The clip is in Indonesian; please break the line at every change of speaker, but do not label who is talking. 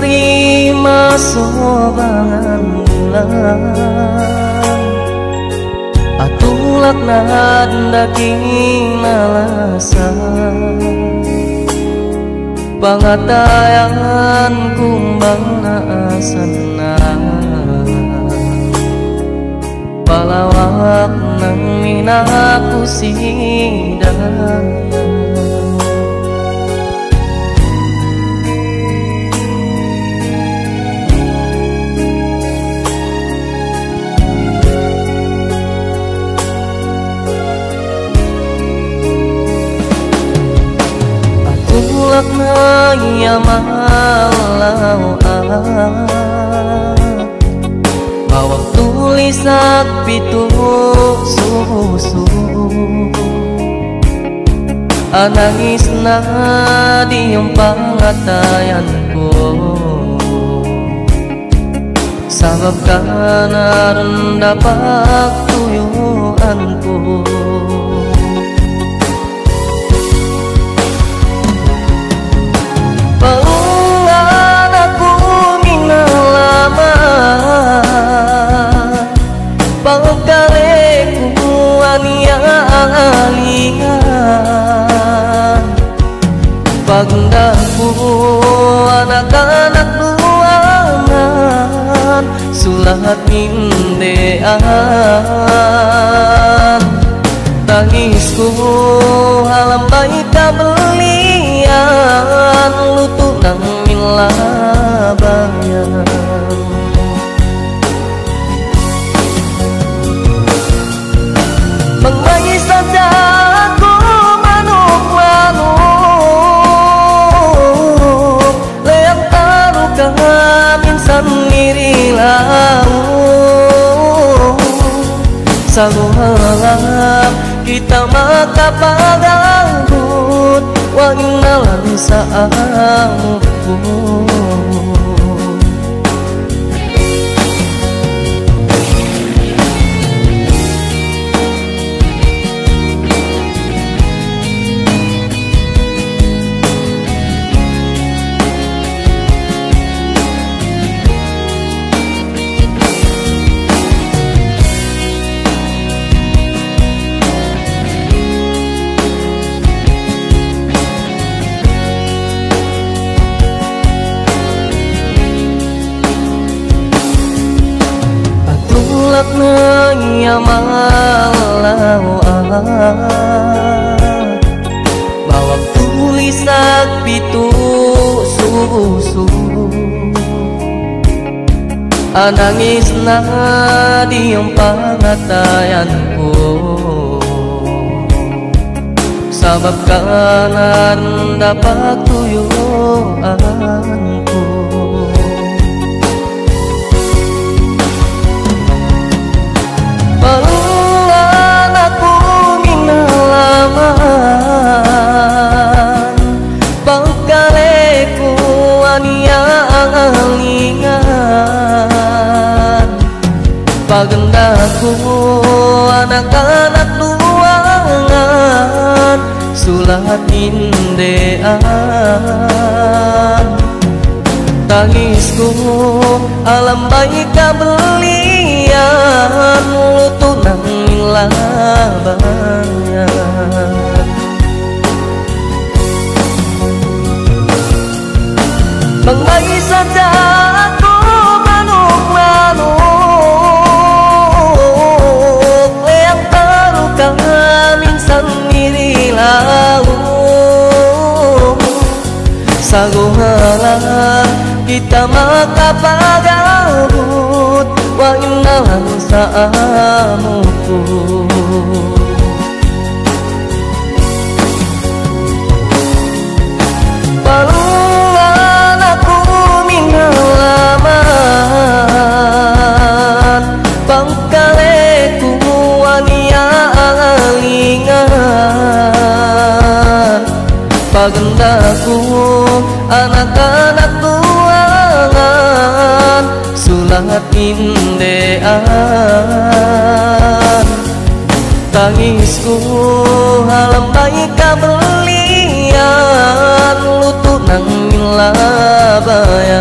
nerima sobangan bulan Atulak na daking nalasan Pangatayan kumbang naasan na Palawak ng minakusidayan Tulak na yamalaw Bawang tulis at pito suso Anangis na di yung pangatayan ko Sabab ka na pagtuyuan ko Pagdaku anak-anak duangan Sulat mindean Tangisku alam baik belian Lutut nang milabayan Saluhalam kita maka pagabut Wa innalan sa'amuku yamalaw Bawang tulis at pito suso Anangis na di ang pangatayan ko Sabab ka na pagtuyuan Pagendaku anak-anak duangan Sulat indean. Tangisku alam baik belian Lutunang labangan Kita maka pagabut Wa innalan sa'amuku Pangan aku minalaman Pangkaleku anialingan Pagendaku anak-anak tuangan mindean ah, Tangisku halambai kabelian lutut nang labaya.